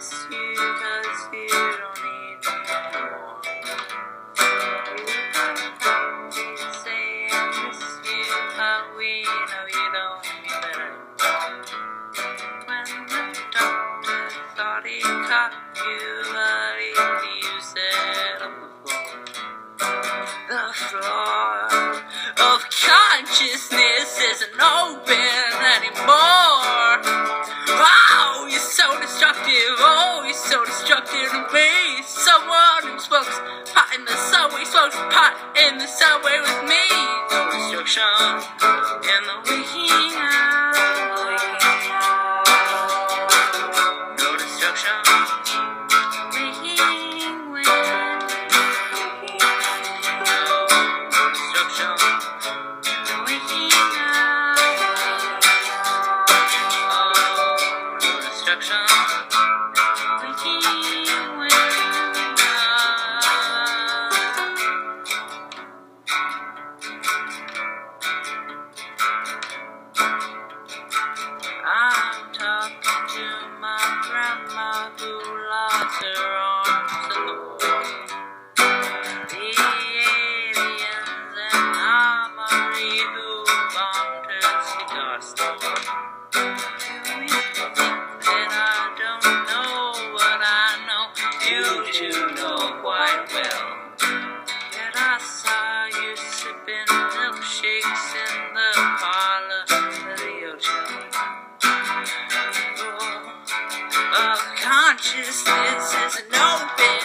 miss you cause you don't need me anymore. You haven't been to say I miss you, but we know you don't mean it anymore. When the doctor thought he caught you, but he leaves it on the floor. The floor of consciousness is no Oh, you're so destructive to me. Someone who smokes pot in the subway smokes pot in the subway with me. No destruction think that I don't know what I know? You two know quite well. That I saw you sipping milkshakes in the parlor of the hotel. Oh, consciousness isn't open